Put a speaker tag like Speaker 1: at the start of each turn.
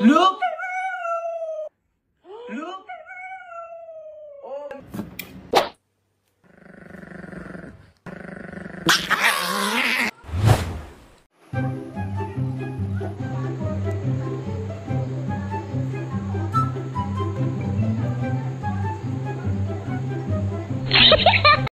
Speaker 1: Look! Look! Oh.